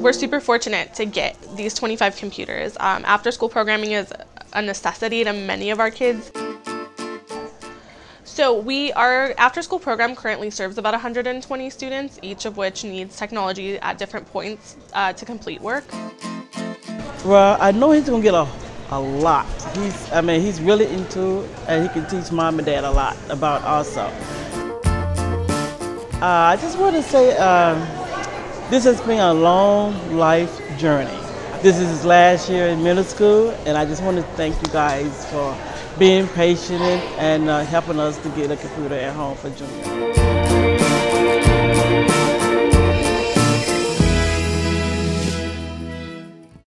We're super fortunate to get these 25 computers. Um, after school programming is a necessity to many of our kids. So we our after school program currently serves about 120 students, each of which needs technology at different points uh, to complete work. Well, I know he's gonna get a, a lot. He's, I mean, he's really into, and he can teach mom and dad a lot about also. Uh, I just want to say um, this has been a long life journey. This is his last year in middle school, and I just want to thank you guys for being patient and uh, helping us to get a computer at home for Junior.